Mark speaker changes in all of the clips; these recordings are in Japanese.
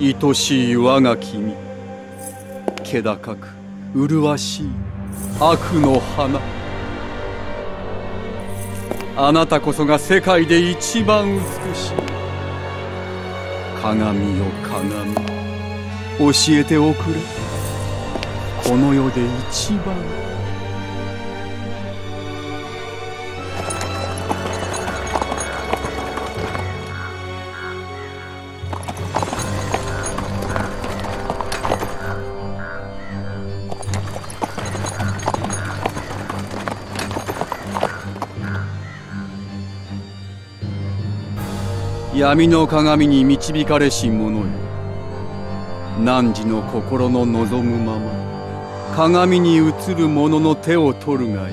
Speaker 1: 愛しい我が君。気高く麗しい悪の花。あなたこそが世界で一番美しい。鏡よ鏡教えておくれ。この世で一番。闇の鏡に導かれし者よ。汝の心の望むまま鏡に映る者の手を取るがよい。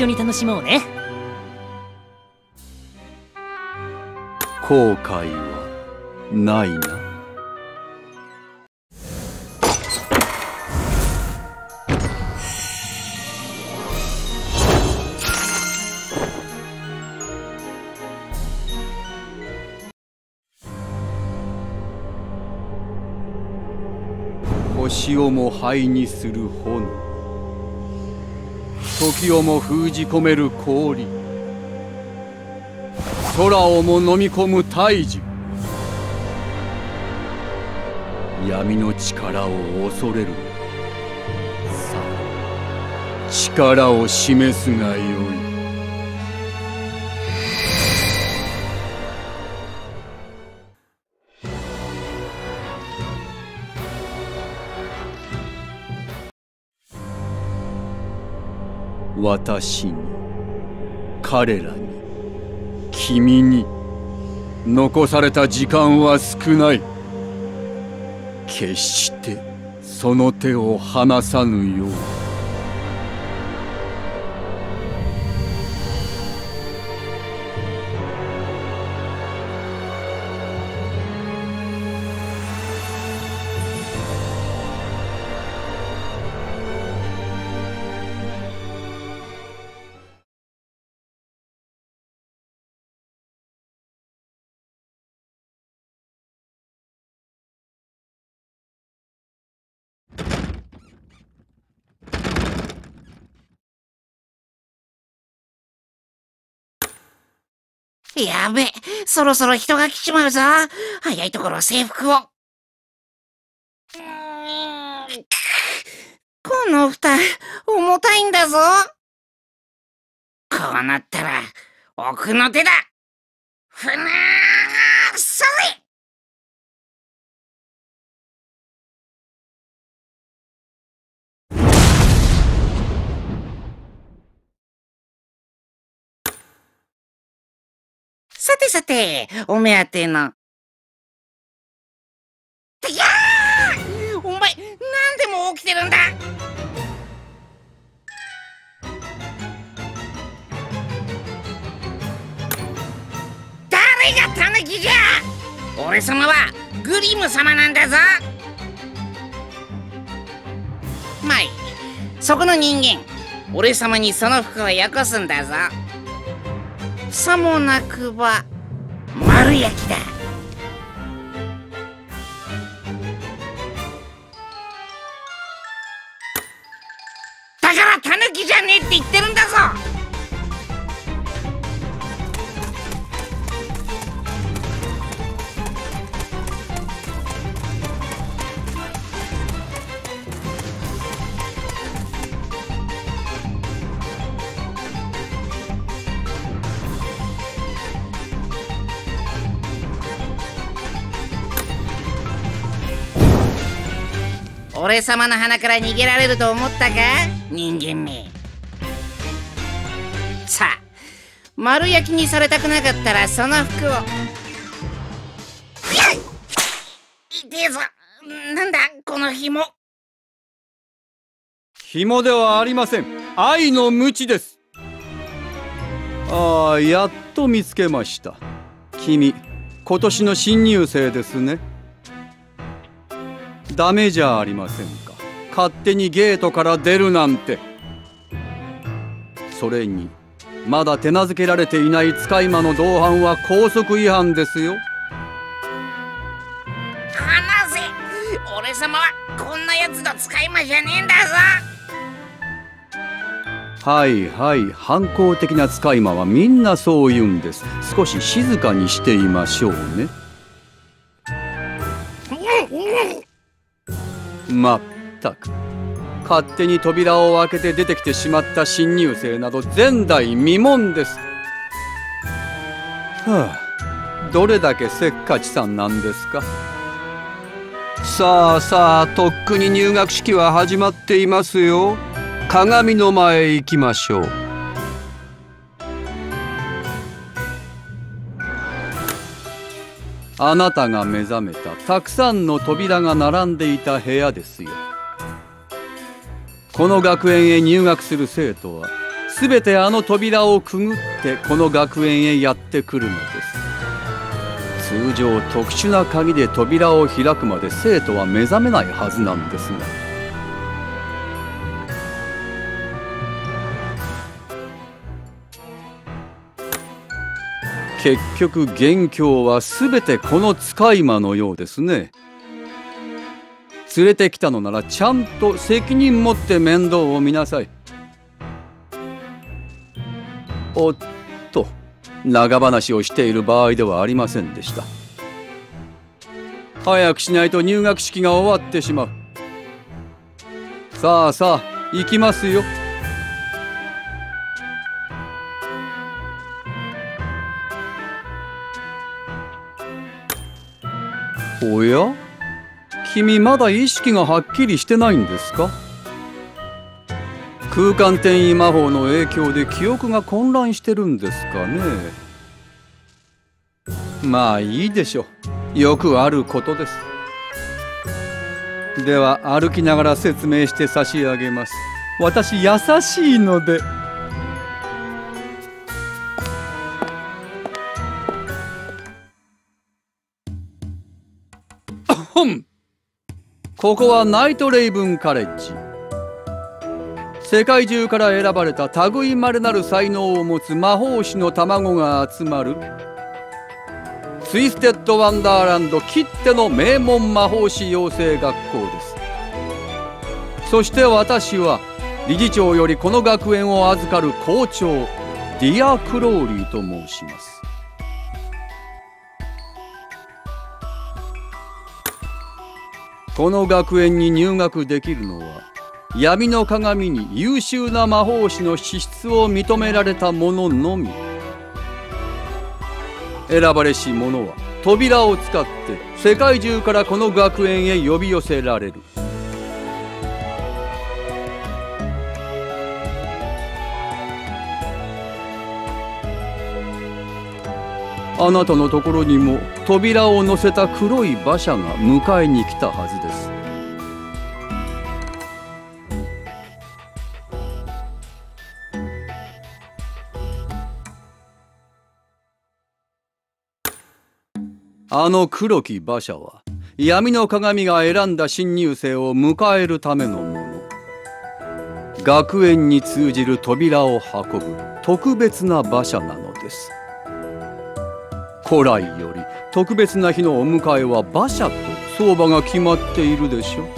Speaker 2: 緒に楽しもうね。
Speaker 1: 後悔はないな。星をも灰にする炎。時をも封じ込める氷。空をも飲み込む大樹。闇の力を恐れる。さあ力を示すがよい。私に彼らに君に残された時間は少ない。決してその手を離さぬよう
Speaker 3: やべ、そろそろ人が来ちまうぞ。早いところ制服を。この蓋、重たいんだぞ。こうなったら、奥の手だ。ふなー、さてさて、お目当ての。いやーお前、なんでも起きてるんだ誰がタヌキじゃ俺様はグリム様なんだぞまい、そこの人間、俺様にその服をよこすんだぞ。さもなくば丸焼きだ。だからタヌキじゃねえって言ってるんだぞ。俺様の鼻から逃げられると思ったか？人間め。さあ丸焼きにされたくなかったらその服を。痛えぞ。なんだこの紐。
Speaker 1: 紐ではありません。愛の無知です。ああやっと見つけました。君今年の新入生ですね。ダメじゃありませんか。勝手にゲートから出るなんて。それにまだ手なずけられていない使い魔の同伴は高速違反ですよ。
Speaker 3: 離せ。俺様はこんなやつの使い魔じゃねえんだぞ。
Speaker 1: はいはい反抗的な使い魔はみんなそう言うんです。少し静かにしていましょうねまったく勝手に扉を開けて出てきてしまった新入生など前代未聞です。はあ。どれだけせっかちさんなんですか？さあさあとっくに入学式は始まっていますよ。鏡の前へ行きましょうあなたが目覚めたたくさんの扉が並んでいた部屋ですよ。この学園へ入学する生徒は全てあの扉をくぐってこの学園へやってくるのです。通常特殊な鍵で扉を開くまで生徒は目覚めないはずなんですが結局元凶は全てこの使い魔のようですね。連れてきたのならちゃんと責任持って面倒を見なさい。おっと長話をしている場合ではありませんでした。早くしないと入学式が終わってしまう。さあさあ行きますよ。おや？君まだ意識がはっきりしてないんですか？空間転移魔法の影響で記憶が混乱してるんですかね？まあいいでしょう。よくあることです。では歩きながら説明して差し上げます。私優しいのでここはナイトレイブンカレッジ。世界中から選ばれた類まれなる才能を持つ魔法師の卵が集まる。ツイステッド・ワンダーランドきっての名門魔法師養成学校です。そして私は理事長よりこの学園を預かる校長ディア・クロウリーと申します。この学園に入学できるのは闇の鏡に優秀な魔法師の資質を認められた者のみ。選ばれし者は扉を使って世界中からこの学園へ呼び寄せられる。あなたのところにも扉を乗せた黒い馬車が迎えに来たはずです。あの黒き馬車は闇の鏡が選んだ新入生を迎えるためのもの。学園に通じる扉を運ぶ特別な馬車なのです。古来より特別な日のお迎えは馬車と相場が決まっているでしょ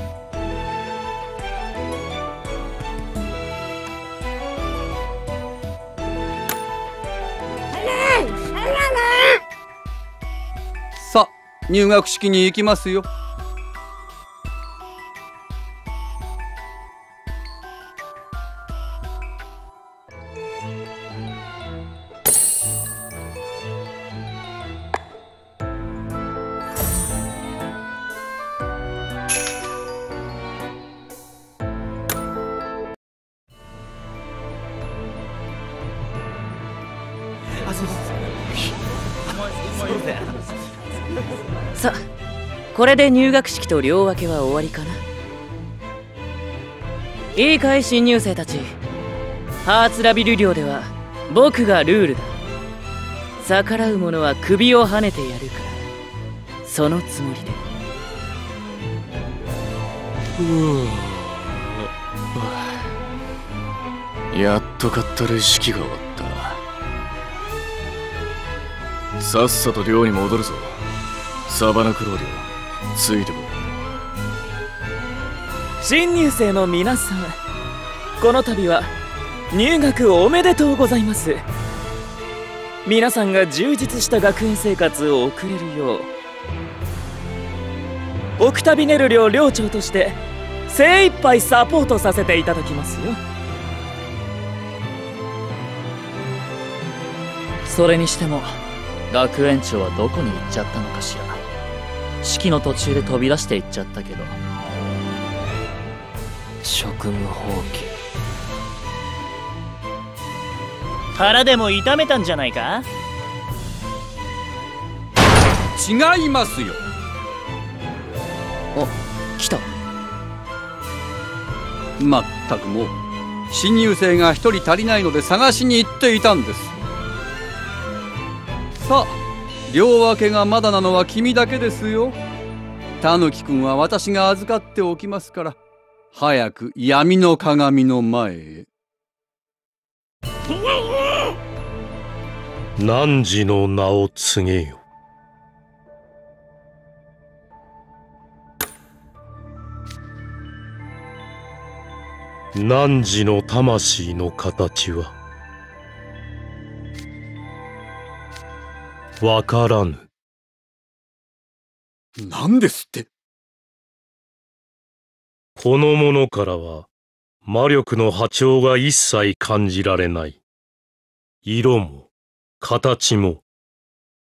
Speaker 1: さあ入学式に行きますよ。
Speaker 4: これで入学式と両分けは終わりかな。
Speaker 2: いいかい新入生たちハーツラビル寮では僕がルールだ。逆らう者は首をはねてやるからそのつもりで。
Speaker 1: やっとかったら意識が終わった。さっさと寮に戻るぞ。サバナクローディオついてこい
Speaker 4: 新入生の皆さんこの度は入学おめでとうございます。皆さんが充実した学園生活を送れるようオクタビネル寮寮長として精一杯サポートさせていただきますよ。
Speaker 2: それにしても学園長はどこに行っちゃったのかしら式の途中で飛び出して行っちゃったけど。職務放棄。
Speaker 5: 腹でも痛めたんじゃないか？
Speaker 1: 違いますよ。
Speaker 2: あ来た。
Speaker 1: まったくもう新入生が一人足りないので探しに行っていたんです。さあ両分けがまだなのは君だけですよ。タヌキ君は私が預かっておきますから早く闇の鏡の前へ。
Speaker 6: 汝の名を告げよ。汝の魂の形は？わからぬ。
Speaker 1: 何ですって？
Speaker 6: この者からは魔力の波長が一切感じられない。色も形も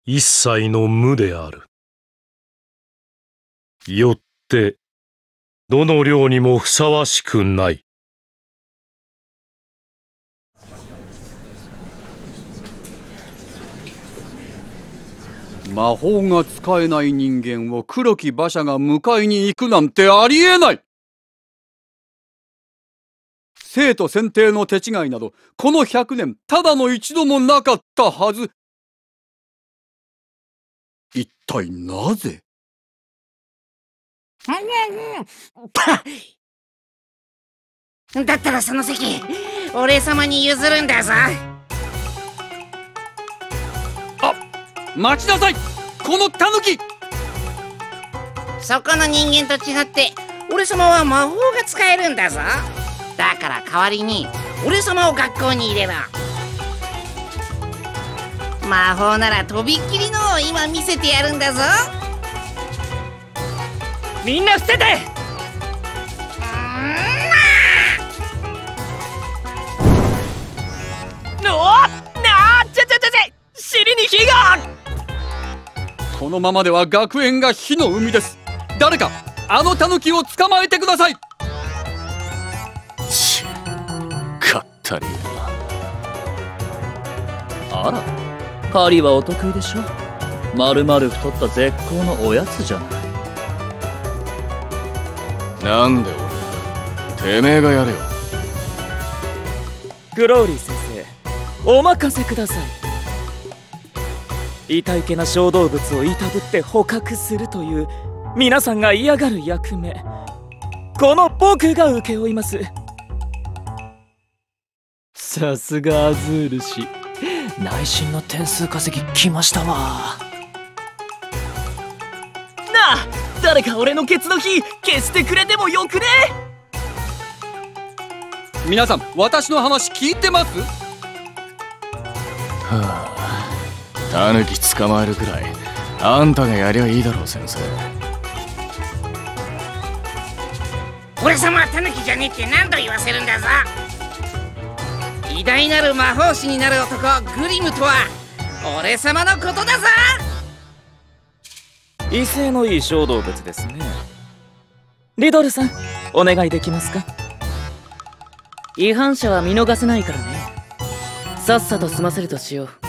Speaker 6: 一切の無である。よって、どの量にもふさわしくない。
Speaker 1: 魔法が使えない人間を黒き馬車が迎えに行くなんてありえない。生徒選定の手違いなどこの100年ただの一度もなかったはず。一体なぜ？
Speaker 3: だったらその席俺様に譲るんだぞ。
Speaker 1: 待ちなさい。このタヌキ
Speaker 3: そこの人間と違って俺様は魔法が使えるんだぞ。だから代わりに俺様を学校に入れろ。魔法ならとびっきりのを今見せてやるんだぞ。
Speaker 4: みんな伏せて。おっ
Speaker 1: このままでは学園が火の海です。誰かあのタヌキを捕まえてください。ちかったり
Speaker 2: あら。狩りはお得意でしょ？まるまる太った絶好のおやつじゃない。
Speaker 1: なんで俺てめえがやれよ。
Speaker 4: グローリー先生お任せください痛いけな小動物をいたぶって捕獲するという皆さんが嫌がる役目。この僕が請け負います。
Speaker 5: さすがアズール氏。内心の点数稼ぎ来ましたわ。
Speaker 4: なあ誰か俺のケツの火消してくれてもよくね？
Speaker 1: 皆さん私の話聞いてます？
Speaker 7: はあタヌキ捕まえるくらいあんたがやりゃいいだろう先生。
Speaker 3: 俺様はタヌキじゃねえって何度言わせるんだぞ。偉大なる魔法師になる男グリムとは俺様のことだぞ。
Speaker 4: 威勢のいい小動物ですね。リドルさんお願いできますか？
Speaker 2: 違反者は見逃せないからね。さっさと済ませるとしよう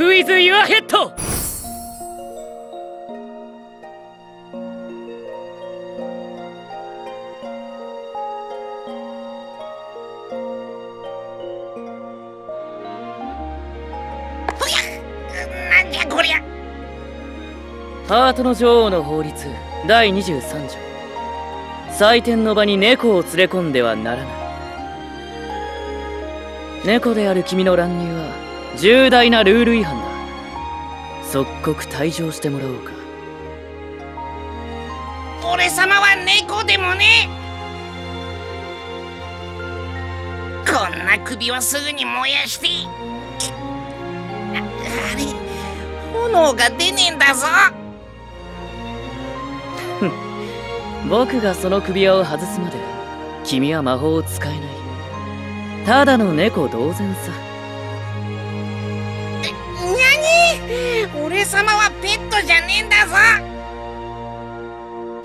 Speaker 2: オフ・ウィズ・ユア・ヘッド
Speaker 3: なんじゃこりゃ。
Speaker 2: ハートの女王の法律第23条。祭典の場に猫を連れ込んではならない。猫である君の乱入は重大なルール違反だ。即刻退場してもらおうか。
Speaker 3: 俺様は猫でもね。こんな首はすぐに燃やして。ああれ炎が出ねえんだぞ。
Speaker 2: 僕がその首輪を外すまで君は魔法を使えない。ただの猫同然さ
Speaker 3: 俺様はペットじゃねえんだぞ。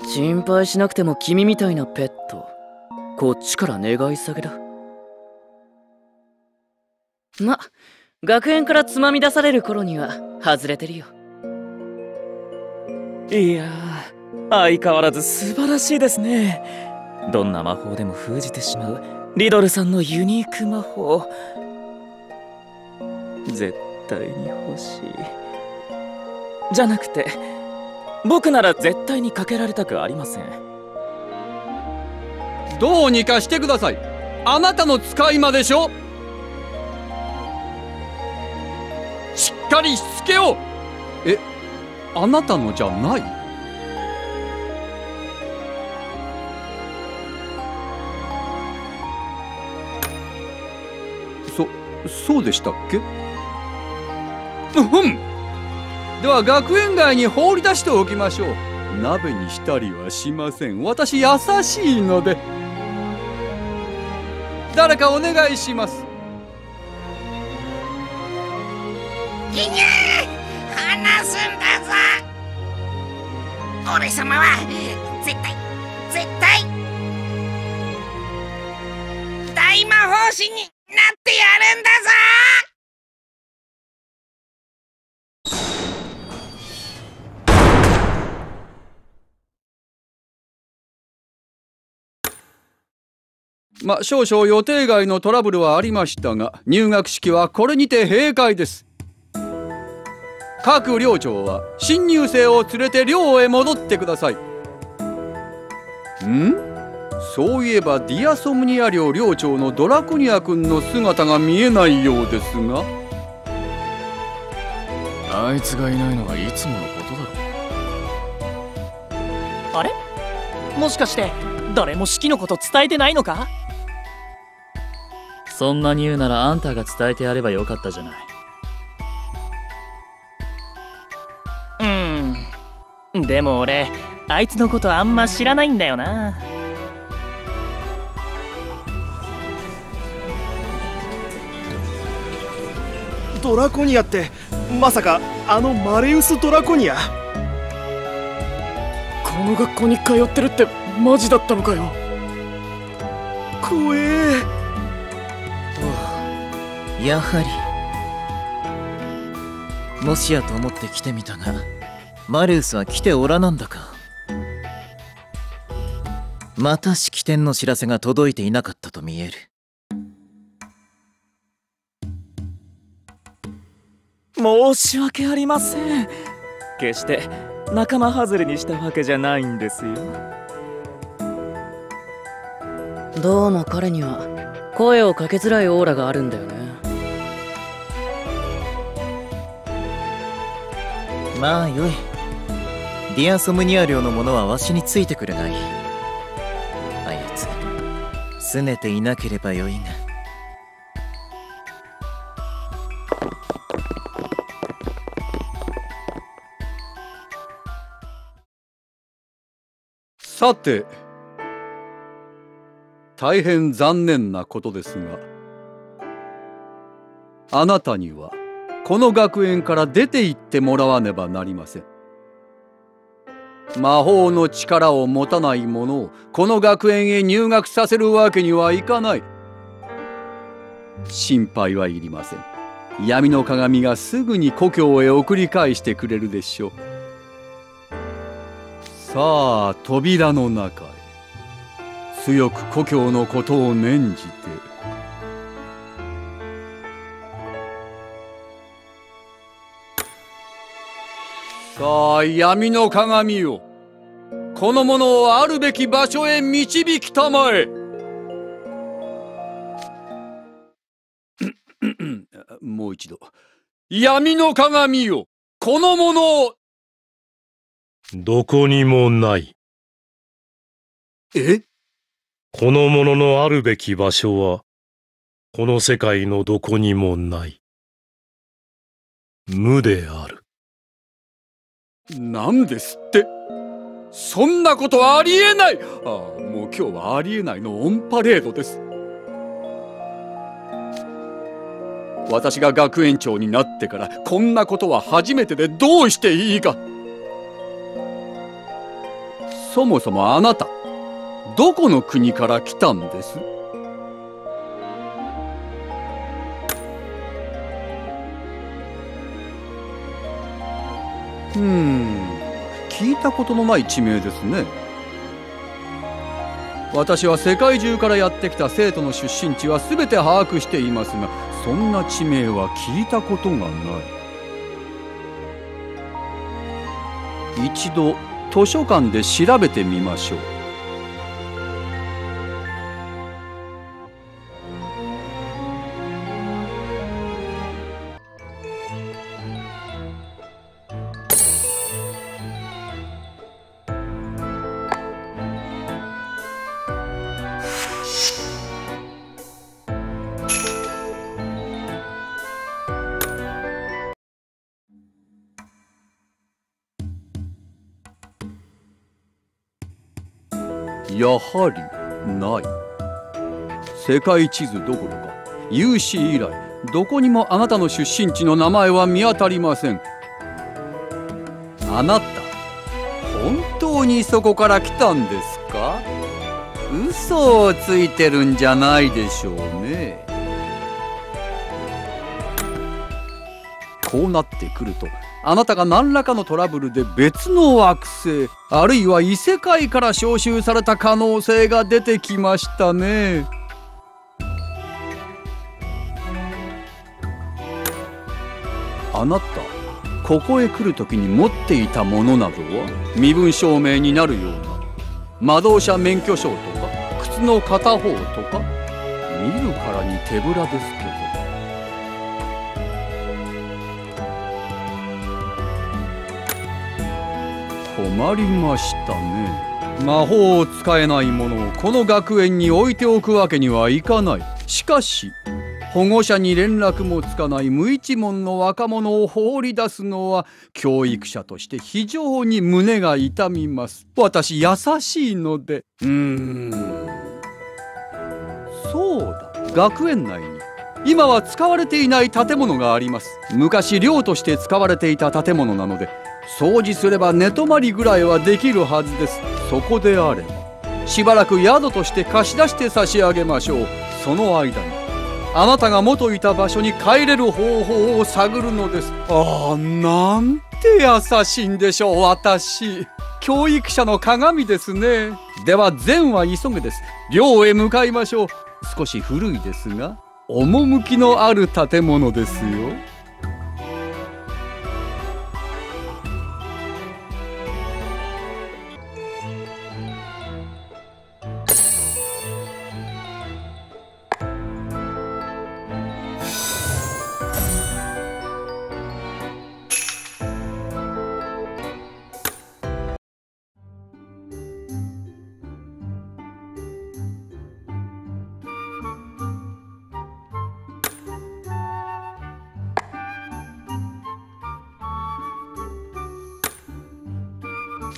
Speaker 2: 心配しなくても君みたいなペットこっちから願い下げだ。ま学園からつまみ出される頃には外れてるよ。
Speaker 4: いやー相変わらず素晴らしいですね。どんな魔法でも封じてしまうリドルさんのユニーク魔法。絶対に欲しいじゃなくて僕なら絶対にかけられたくありません。
Speaker 1: どうにかしてください。あなたの使い魔でしょ。しっかりしつけを。えあなたのじゃない？そそうでしたっけ？うんでは学園外に放り出しておきましょう。鍋にしたりはしません。私優しいので。誰かお願いしますま少々予定外のトラブルはありましたが入学式はこれにて閉会です。各寮長は新入生を連れて寮へ戻ってください。ん？そういえばディアソムニア寮寮長のドラコニア君の姿が見えないようですが。
Speaker 7: あいつがいないのはいつものことだろ
Speaker 5: あれ？もしかして誰も式のこと伝えてないのか？
Speaker 8: そんなに言うならあんたが伝えてやればよかったじゃない。
Speaker 5: うん。でも俺あいつのことあんま知らないんだよな。
Speaker 9: ドラコニアってまさかあのマレウス・ドラコニア？この学校に通ってるってマジだったのかよ。怖え
Speaker 10: やはり。もしやと思って来てみたがマルウスは来ておらなんだか。また式典の知らせが届いていなかったと見える。
Speaker 4: 申し訳ありません。決して仲間外れにしたわけじゃないんですよ。
Speaker 2: どうも彼には声をかけづらいオーラがあるんだよね
Speaker 10: まあよい。ディアソムニア領の者はわしについてくれない。あやつ拗ねていなければよいが。
Speaker 1: さて大変残念なことですがあなたにはこの学園から出て行ってもらわねばなりません。魔法の力を持たない者をこの学園へ入学させるわけにはいかない。心配はいりません。闇の鏡がすぐに故郷へ送り返してくれるでしょう。さあ扉の中へ。強く故郷のことを念じて。さあ闇の鏡よこの者をあるべき場所へ導きたまえ。もう一度。闇の鏡よこの者を。
Speaker 6: どこにもない。
Speaker 1: え？
Speaker 6: この者のあるべき場所はこの世界のどこにもない。無である
Speaker 1: 何ですって。そんなことはありえない。ああもう今日はありえないのオンパレードです。私が学園長になってからこんなことは初めてでどうしていいか。そもそもあなたどこの国から来たんです？うん。聞いたことのない地名ですね。私は世界中からやってきた生徒の出身地は全て把握していますがそんな地名は聞いたことがない。一度図書館で調べてみましょう。はりない。世界地図どころか有史以来どこにもあなたの出身地の名前は見当たりません。あなた本当にそこから来たんですか？嘘をついてるんじゃないでしょうね。こうなってくるとあなたが何らかのトラブルで別の惑星あるいは異世界から招集された可能性が出てきましたね。あなたここへ来る時に持っていたものなどは身分証明になるような魔導者免許証とか靴の片方とか見るからに手ぶらですけど困りましたね。魔法を使えないものをこの学園に置いておくわけにはいかない。しかし保護者に連絡もつかない無一文の若者を放り出すのは教育者として非常に胸が痛みます。私優しいので。うーん。そうだ。学園内に。今は使われていない建物があります。昔寮として使われていた建物なので掃除すれば寝泊まりぐらいはできるはずです。そこであればしばらく宿として貸し出して差し上げましょう。その間にあなたが元いた場所に帰れる方法を探るのです。ああなんて優しいんでしょう私。教育者の鏡ですね。では善は急げです。寮へ向かいましょう。少し古いですが趣のある建物ですよ。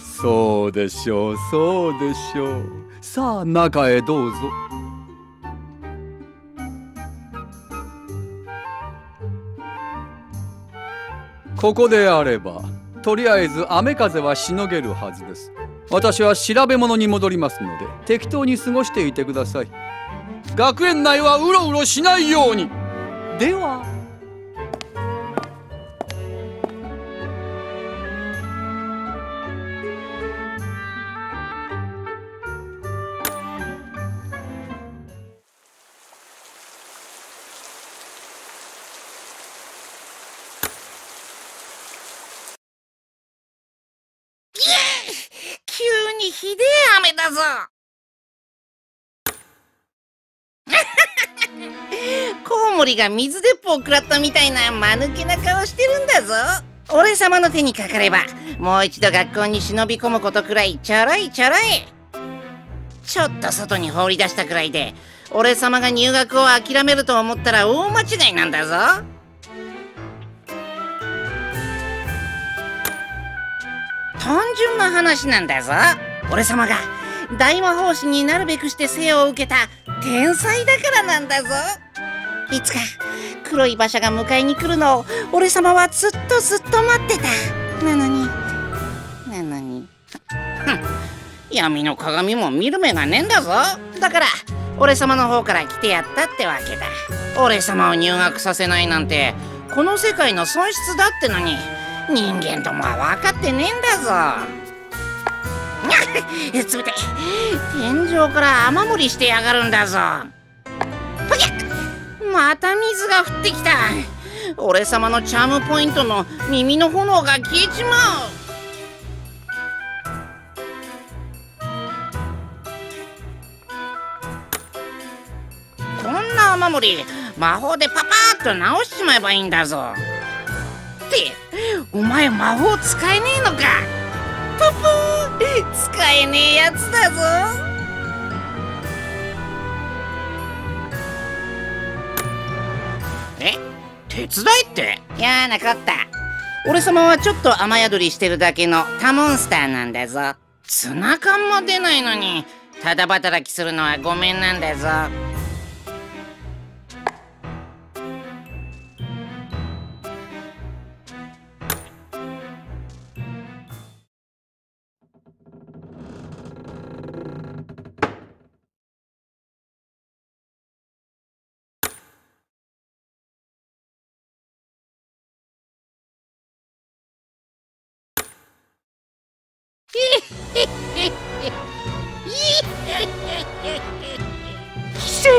Speaker 1: そうでしょうそうでしょう。さあ中へどうぞ。ここであればとりあえず雨風はしのげるはずです。私は調べ物に戻りますので適当に過ごしていてください。学園内はうろうろしないように。では
Speaker 3: リが水鉄砲を食らったみたいな間抜けな顔してるんだぞ。俺様の手にかかればもう一度学校に忍び込むことくらいちょろいちょろい。ちょっと外に放り出したくらいで俺様が入学を諦めると思ったら大間違いなんだぞ。単純な話なんだぞ。俺様が大魔法師になるべくして生を受けた天才だからなんだぞ。いつか黒い馬車が迎えに来るのを俺様はずっとずっと待ってた。なのに。なのに。闇の鏡も見る目がねえんだぞ。だから俺様の方から来てやったってわけだ。俺様を入学させないなんてこの世界の損失だってのに人間どもは分かってねえんだぞ。冷たい天井から雨漏りしてやがるんだぞ。また水が降ってきた。俺様のチャームポイントの耳の炎が消えちまう。こんな雨漏り魔法でパパーッと直しちまえばいいんだぞ。ってお前魔法使えねえのか。ププー使えねえやつだぞ。手伝いって。いやなかった。俺様はちょっと雨宿りしてるだけのタモンスターなんだぞ。ツナ缶も出ないのにただ働きするのはごめんなんだぞ。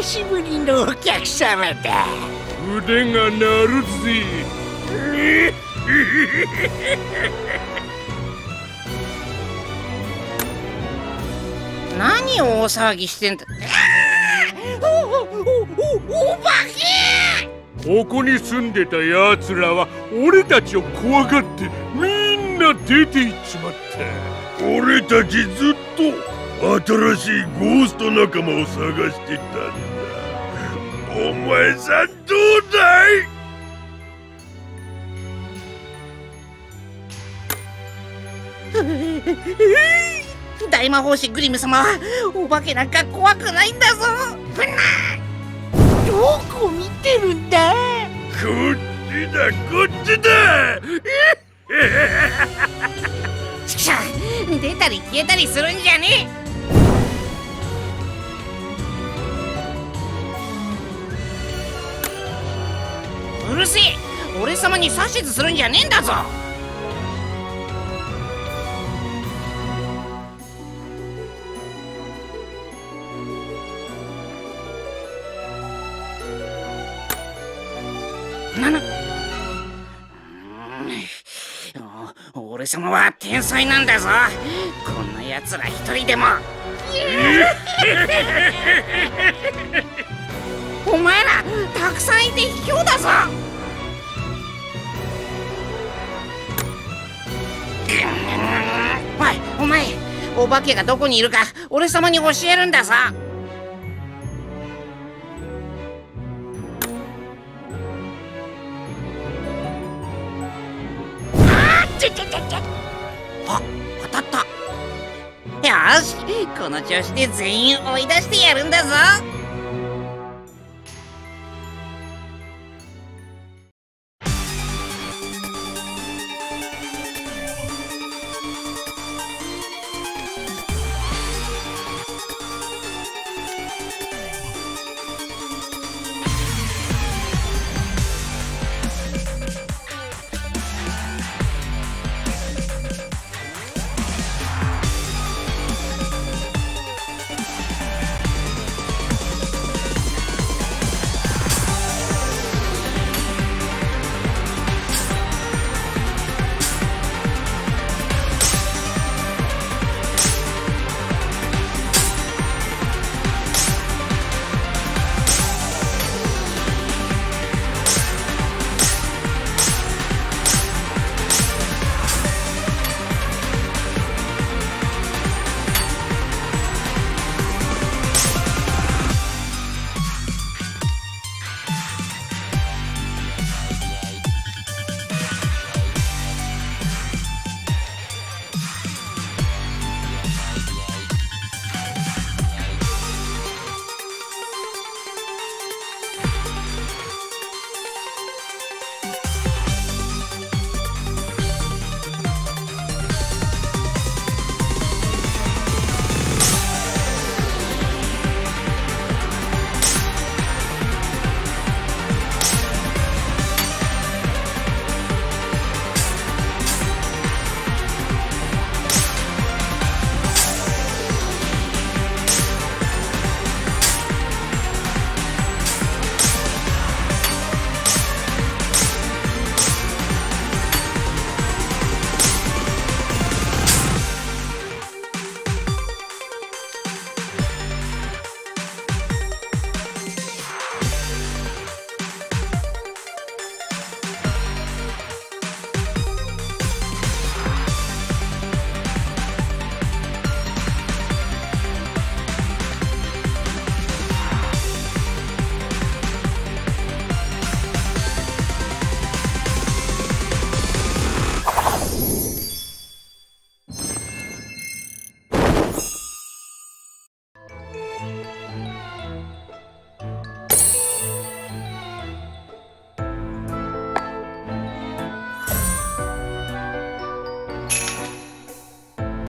Speaker 3: しぶりのお客様だ。
Speaker 11: 腕が鳴るぜ。
Speaker 3: 何を大騒ぎしてんだ。おおおおお化け
Speaker 11: ここに住んでた奴らは俺たちを怖がってみんな出て行っちまった。俺たちずっと新しいゴースト仲間を探してた。んだお前さんどうだい？
Speaker 3: 大魔法師グリム様はお化けなんか怖くないんだぞ。ふな。どこ見てるんだ？
Speaker 11: こっちだこっちだ！
Speaker 3: ちくしょう出たり消えたりするんじゃねえるせえ俺様に指図するんじゃねえんだぞ。なな。お俺様は天才なんだぞ。こんな奴ら一人でも。お前らたくさんいて卑怯だぞおいお前お化けがどこにいるか俺様に教えるんだぞ。ちょちょちょちょあ当たった。よしこの調子で全員追い出してやるんだぞ。